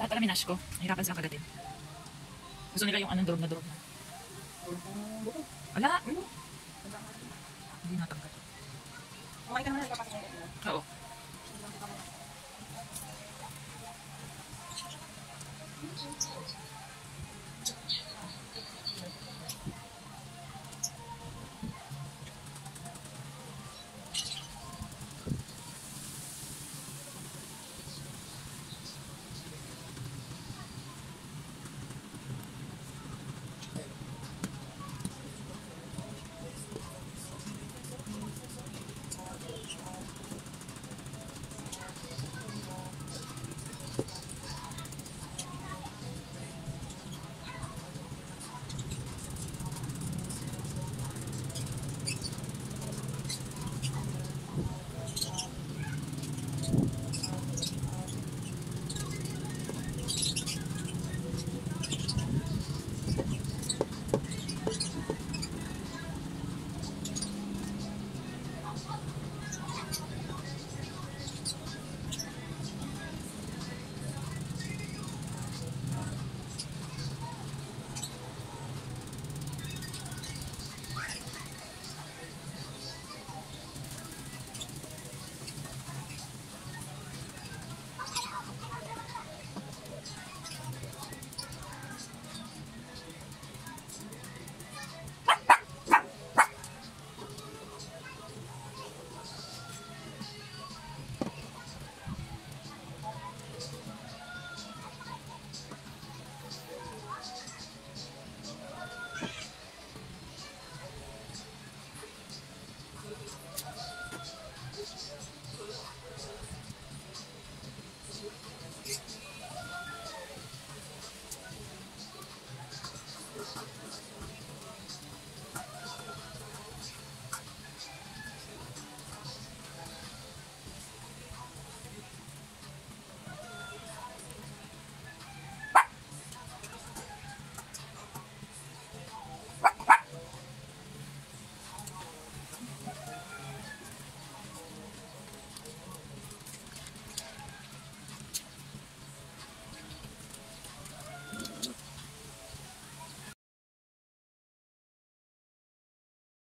Lahat alam ko. Nahirapan silang kagatin. Gusto nila yung anong durog na durog na. Wala. Hindi natanggal. Kumain ka naman na Oo.